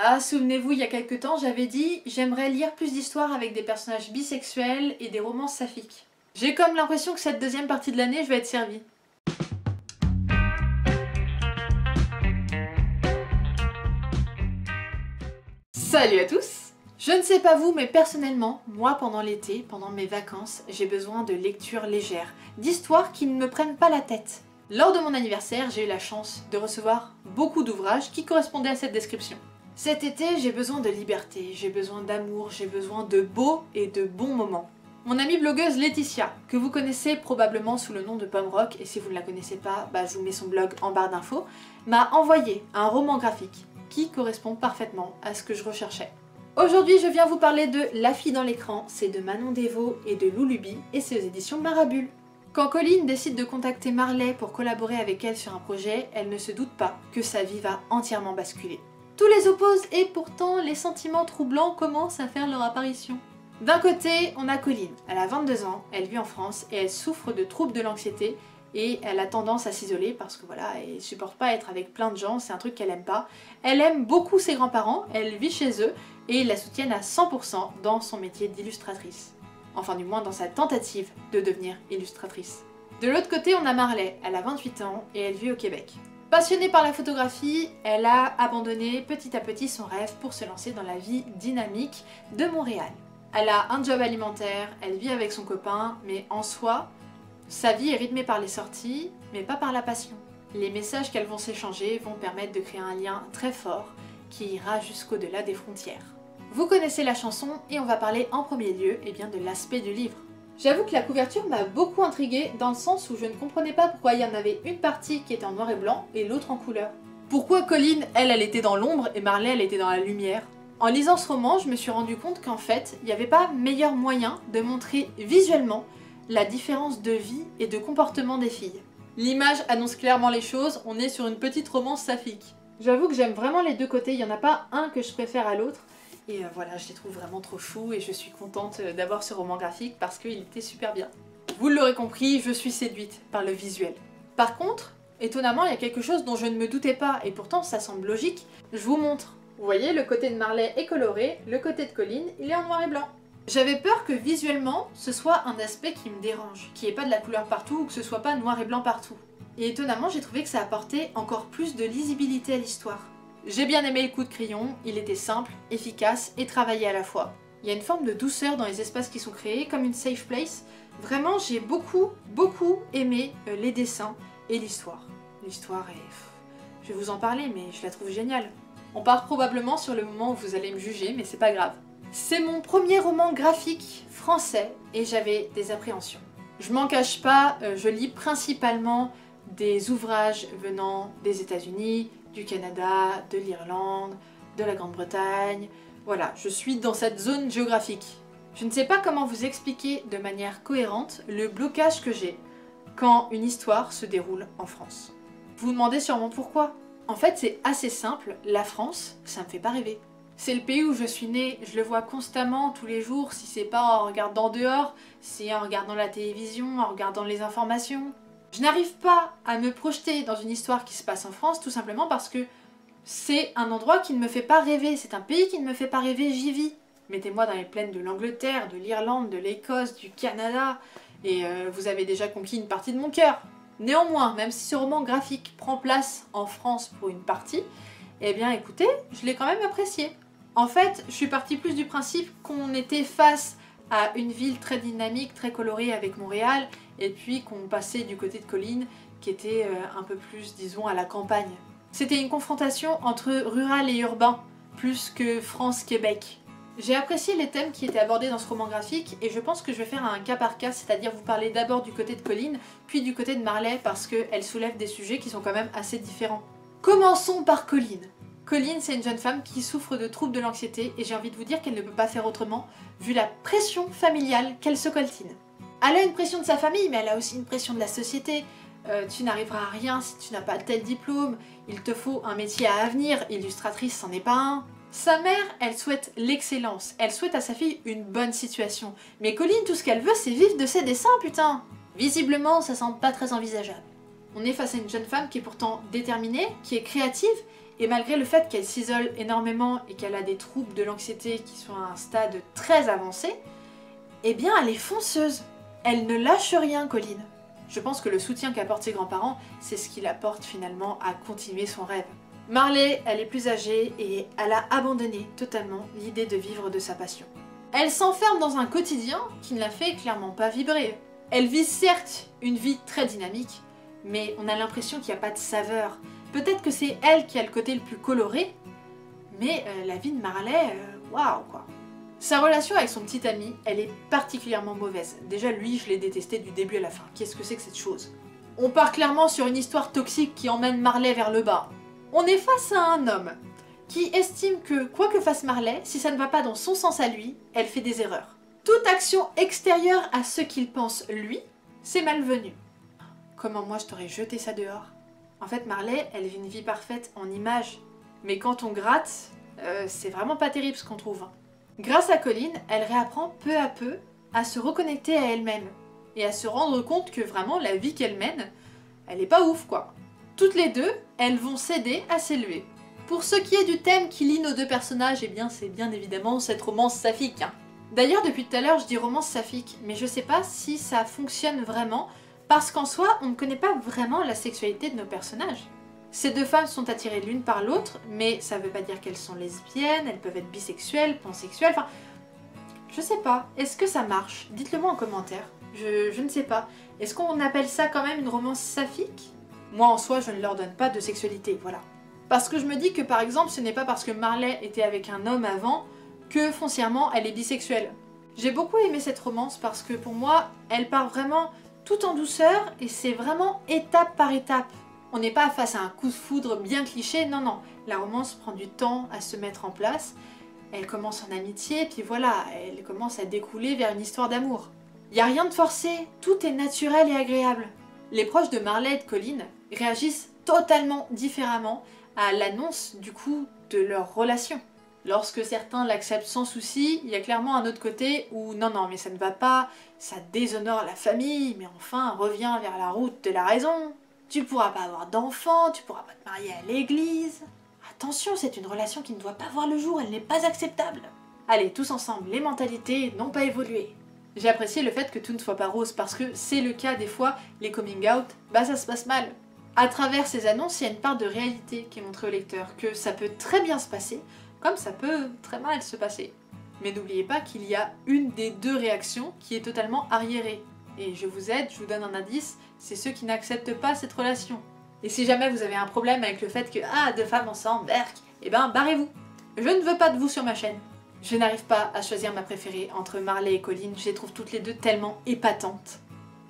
Ah, souvenez-vous, il y a quelques temps, j'avais dit j'aimerais lire plus d'histoires avec des personnages bisexuels et des romans saphiques. J'ai comme l'impression que cette deuxième partie de l'année, je vais être servie. Salut à tous Je ne sais pas vous, mais personnellement, moi pendant l'été, pendant mes vacances, j'ai besoin de lectures légères, d'histoires qui ne me prennent pas la tête. Lors de mon anniversaire, j'ai eu la chance de recevoir beaucoup d'ouvrages qui correspondaient à cette description. Cet été, j'ai besoin de liberté, j'ai besoin d'amour, j'ai besoin de beaux et de bons moments. Mon amie blogueuse Laetitia, que vous connaissez probablement sous le nom de Pomme Rock, et si vous ne la connaissez pas, bah, je vous mets son blog en barre d'infos, m'a envoyé un roman graphique qui correspond parfaitement à ce que je recherchais. Aujourd'hui, je viens vous parler de La fille dans l'écran, c'est de Manon Devaux et de Loulubi, et c'est aux éditions Marabule. Quand Colline décide de contacter Marley pour collaborer avec elle sur un projet, elle ne se doute pas que sa vie va entièrement basculer. Tous les opposent et pourtant les sentiments troublants commencent à faire leur apparition. D'un côté, on a Colline. Elle a 22 ans, elle vit en France et elle souffre de troubles de l'anxiété et elle a tendance à s'isoler parce que voilà, elle supporte pas être avec plein de gens, c'est un truc qu'elle aime pas. Elle aime beaucoup ses grands-parents, elle vit chez eux et ils la soutiennent à 100% dans son métier d'illustratrice enfin du moins dans sa tentative de devenir illustratrice. De l'autre côté, on a Marley, elle a 28 ans et elle vit au Québec. Passionnée par la photographie, elle a abandonné petit à petit son rêve pour se lancer dans la vie dynamique de Montréal. Elle a un job alimentaire, elle vit avec son copain, mais en soi, sa vie est rythmée par les sorties, mais pas par la passion. Les messages qu'elles vont s'échanger vont permettre de créer un lien très fort qui ira jusqu'au-delà des frontières. Vous connaissez la chanson et on va parler en premier lieu eh bien, de l'aspect du livre. J'avoue que la couverture m'a beaucoup intriguée dans le sens où je ne comprenais pas pourquoi il y en avait une partie qui était en noir et blanc et l'autre en couleur. Pourquoi Colline, elle, elle était dans l'ombre et Marley, elle était dans la lumière? En lisant ce roman, je me suis rendu compte qu'en fait, il n'y avait pas meilleur moyen de montrer visuellement la différence de vie et de comportement des filles. L'image annonce clairement les choses, on est sur une petite romance saphique. J'avoue que j'aime vraiment les deux côtés, il n'y en a pas un que je préfère à l'autre, et euh, voilà, je les trouve vraiment trop fous et je suis contente euh, d'avoir ce roman graphique parce qu'il était super bien. Vous l'aurez compris, je suis séduite par le visuel. Par contre, étonnamment, il y a quelque chose dont je ne me doutais pas et pourtant ça semble logique. Je vous montre. Vous voyez, le côté de Marley est coloré, le côté de Colline, il est en noir et blanc. J'avais peur que visuellement, ce soit un aspect qui me dérange, qu'il n'y ait pas de la couleur partout ou que ce soit pas noir et blanc partout. Et étonnamment, j'ai trouvé que ça apportait encore plus de lisibilité à l'histoire. J'ai bien aimé le coup de crayon, il était simple, efficace et travaillé à la fois. Il y a une forme de douceur dans les espaces qui sont créés, comme une safe place. Vraiment, j'ai beaucoup, beaucoup aimé euh, les dessins et l'histoire. L'histoire est... Je vais vous en parler, mais je la trouve géniale. On part probablement sur le moment où vous allez me juger, mais c'est pas grave. C'est mon premier roman graphique français et j'avais des appréhensions. Je m'en cache pas, euh, je lis principalement des ouvrages venant des États-Unis, du Canada, de l'Irlande, de la Grande-Bretagne. Voilà, je suis dans cette zone géographique. Je ne sais pas comment vous expliquer de manière cohérente le blocage que j'ai quand une histoire se déroule en France. Vous vous demandez sûrement pourquoi En fait, c'est assez simple, la France, ça me fait pas rêver. C'est le pays où je suis née, je le vois constamment tous les jours, si c'est pas en regardant dehors, c'est en regardant la télévision, en regardant les informations. Je n'arrive pas à me projeter dans une histoire qui se passe en France tout simplement parce que c'est un endroit qui ne me fait pas rêver, c'est un pays qui ne me fait pas rêver, j'y vis. Mettez-moi dans les plaines de l'Angleterre, de l'Irlande, de l'Écosse, du Canada, et euh, vous avez déjà conquis une partie de mon cœur. Néanmoins, même si ce roman graphique prend place en France pour une partie, eh bien écoutez, je l'ai quand même apprécié. En fait, je suis partie plus du principe qu'on était face à une ville très dynamique, très colorée avec Montréal, et puis qu'on passait du côté de Colline, qui était euh, un peu plus, disons, à la campagne. C'était une confrontation entre rural et urbain, plus que France-Québec. J'ai apprécié les thèmes qui étaient abordés dans ce roman graphique et je pense que je vais faire un cas par cas, c'est-à-dire vous parler d'abord du côté de Colline, puis du côté de Marley parce qu'elle soulève des sujets qui sont quand même assez différents. Commençons par Colline. Colline, c'est une jeune femme qui souffre de troubles de l'anxiété et j'ai envie de vous dire qu'elle ne peut pas faire autrement vu la pression familiale qu'elle se coltine. Elle a une pression de sa famille, mais elle a aussi une pression de la société. Euh, tu n'arriveras à rien si tu n'as pas tel diplôme, il te faut un métier à avenir, illustratrice c'en est pas un. Sa mère, elle souhaite l'excellence, elle souhaite à sa fille une bonne situation. Mais Colline, tout ce qu'elle veut, c'est vivre de ses dessins, putain Visiblement, ça semble pas très envisageable. On est face à une jeune femme qui est pourtant déterminée, qui est créative, Et malgré le fait qu'elle s'isole énormément et qu'elle a des troubles de l'anxiété qui sont à un stade très avancé, eh bien elle est fonceuse. Elle ne lâche rien, Colline. Je pense que le soutien qu'apportent ses grands-parents, c'est ce qui l'apporte finalement à continuer son rêve. Marley, elle est plus âgée et elle a abandonné totalement l'idée de vivre de sa passion. Elle s'enferme dans un quotidien qui ne la fait clairement pas vibrer. Elle vit certes une vie très dynamique, mais on a l'impression qu'il n'y a pas de saveur. Peut-être que c'est elle qui a le côté le plus coloré, mais euh, la vie de Marley, euh, waouh quoi. Sa relation avec son petit ami, elle est particulièrement mauvaise. Déjà lui, je l'ai détesté du début à la fin. Qu'est-ce que c'est que cette chose? On part clairement sur une histoire toxique qui emmène Marley vers le bas. On est face à un homme qui estime que quoi que fasse Marley, si ça ne va pas dans son sens à lui, elle fait des erreurs. Toute action extérieure à ce qu'il pense lui, c'est malvenu. Comment moi je t'aurais jeté ça dehors? En fait, Marley, elle vit une vie parfaite en image. Mais quand on gratte, euh, c'est vraiment pas terrible ce qu'on trouve. Hein. Grâce à Colline, elle réapprend peu à peu à se reconnecter à elle-même et à se rendre compte que vraiment la vie qu'elle mène, elle est pas ouf quoi. Toutes les deux, elles vont s'aider à s'élever. Pour ce qui est du thème qui lie nos deux personnages, eh bien c'est bien évidemment cette romance saphique. Hein. D'ailleurs depuis tout à l'heure je dis romance saphique, mais je sais pas si ça fonctionne vraiment parce qu'en soi, on ne connaît pas vraiment la sexualité de nos personnages. Ces deux femmes sont attirées l'une par l'autre, mais ça veut pas dire qu'elles sont lesbiennes, elles peuvent être bisexuelles, pansexuelles, enfin... Je sais pas, est-ce que ça marche? Dites-le moi en commentaire. Je, je ne sais pas. Est-ce qu'on appelle ça quand même une romance saphique? Moi en soi, je ne leur donne pas de sexualité, voilà. Parce que je me dis que par exemple, ce n'est pas parce que Marley était avec un homme avant que foncièrement elle est bisexuelle. J'ai beaucoup aimé cette romance parce que pour moi, elle part vraiment tout en douceur et c'est vraiment étape par étape. On n'est pas face à un coup de foudre bien cliché, non, non. La romance prend du temps à se mettre en place. Elle commence en amitié, puis voilà, elle commence à découler vers une histoire d'amour. Il n'y a rien de forcé, tout est naturel et agréable. Les proches de Marley et de Colline réagissent totalement différemment à l'annonce du coup de leur relation. Lorsque certains l'acceptent sans souci, il y a clairement un autre côté où non, non, mais ça ne va pas, ça déshonore la famille, mais enfin, reviens vers la route de la raison. Tu pourras pas avoir d'enfants, tu pourras pas te marier à l'église. Attention, c'est une relation qui ne doit pas voir le jour, elle n'est pas acceptable. Allez, tous ensemble, les mentalités n'ont pas évolué. J'ai apprécié le fait que tout ne soit pas rose parce que c'est le cas des fois, les coming out, bah ça se passe mal. À travers ces annonces, il y a une part de réalité qui est montrée au lecteur, que ça peut très bien se passer, comme ça peut très mal se passer. Mais n'oubliez pas qu'il y a une des deux réactions qui est totalement arriérée. Et je vous aide, je vous donne un indice, c'est ceux qui n'acceptent pas cette relation. Et si jamais vous avez un problème avec le fait que ah deux femmes ensemble, berk, eh ben barrez-vous. Je ne veux pas de vous sur ma chaîne. Je n'arrive pas à choisir ma préférée entre Marley et Colline, je les trouve toutes les deux tellement épatantes.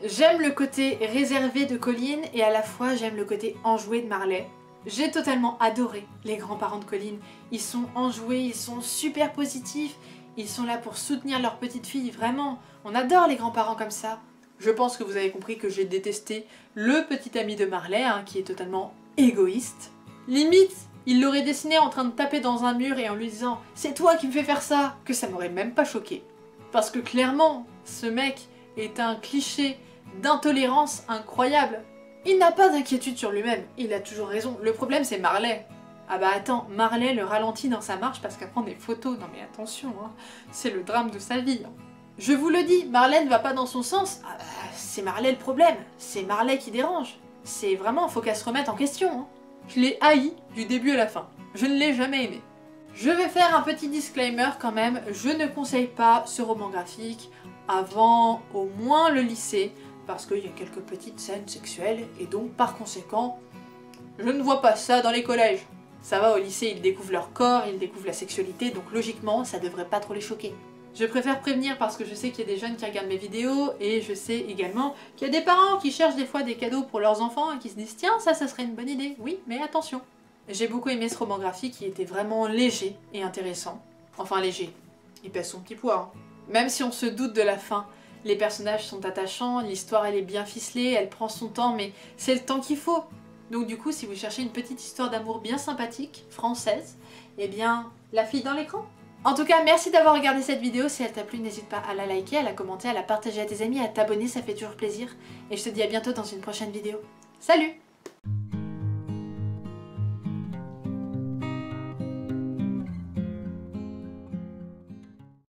J'aime le côté réservé de Colline et à la fois j'aime le côté enjoué de Marley. J'ai totalement adoré les grands-parents de Colline. Ils sont enjoués, ils sont super positifs, ils sont là pour soutenir leur petite fille, vraiment. On adore les grands-parents comme ça. Je pense que vous avez compris que j'ai détesté le petit ami de Marley, hein, qui est totalement égoïste. Limite, il l'aurait dessiné en train de taper dans un mur et en lui disant « C'est toi qui me fais faire ça !» que ça m'aurait même pas choqué. Parce que clairement, ce mec est un cliché d'intolérance incroyable. Il n'a pas d'inquiétude sur lui-même, il a toujours raison. Le problème c'est Marley. Ah bah attends, Marley le ralentit dans sa marche parce qu'elle prend des photos. Non mais attention, hein. c'est le drame de sa vie. Hein. Je vous le dis, Marley ne va pas dans son sens. Ah bah, c'est Marley le problème. C'est Marley qui dérange. C'est vraiment, faut qu'elle se remette en question. Hein. Je l'ai haï du début à la fin. Je ne l'ai jamais aimé. Je vais faire un petit disclaimer quand même. Je ne conseille pas ce roman graphique avant au moins le lycée parce qu'il y a quelques petites scènes sexuelles et donc par conséquent, je ne vois pas ça dans les collèges. Ça va, au lycée, ils découvrent leur corps, ils découvrent la sexualité, donc logiquement, ça devrait pas trop les choquer. Je préfère prévenir parce que je sais qu'il y a des jeunes qui regardent mes vidéos et je sais également qu'il y a des parents qui cherchent des fois des cadeaux pour leurs enfants et qui se disent tiens ça ça serait une bonne idée. Oui mais attention. J'ai beaucoup aimé ce roman graphique qui était vraiment léger et intéressant. Enfin léger. Il pèse son petit poids. Hein. Même si on se doute de la fin, les personnages sont attachants, l'histoire elle est bien ficelée, elle prend son temps mais c'est le temps qu'il faut. Donc du coup si vous cherchez une petite histoire d'amour bien sympathique, française, eh bien la fille dans l'écran en tout cas, merci d'avoir regardé cette vidéo. Si elle t'a plu, n'hésite pas à la liker, à la commenter, à la partager à tes amis, à t'abonner, ça fait toujours plaisir. Et je te dis à bientôt dans une prochaine vidéo. Salut